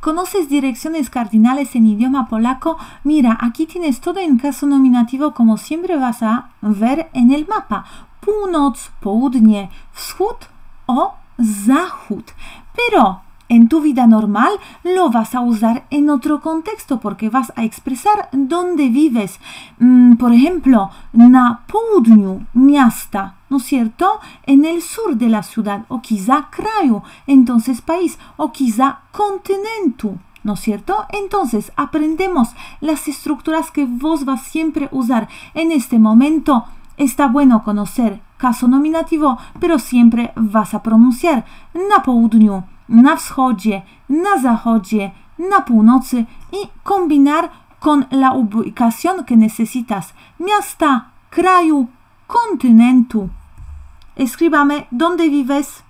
¿Conoces direcciones cardinales en idioma polaco? Mira, aquí tienes todo en caso nominativo como siempre vas a ver en el mapa. Północ, południe, wschód o zachód. Pero en tu vida normal lo vas a usar en otro contexto porque vas a expresar dónde vives. Mm, por ejemplo, na południu miasta, ¿no es cierto? En el sur de la ciudad o quizá kraju, entonces país o quizá continentu. ¿No es cierto? Entonces aprendemos las estructuras que vos vas siempre a usar. En este momento está bueno conocer caso nominativo, pero siempre vas a pronunciar na południu na wschodzie, na zachodzie, na północy i combinar con la ubicación que necesitas, miasta, kraju, kontynentu. Escribame dónde vives,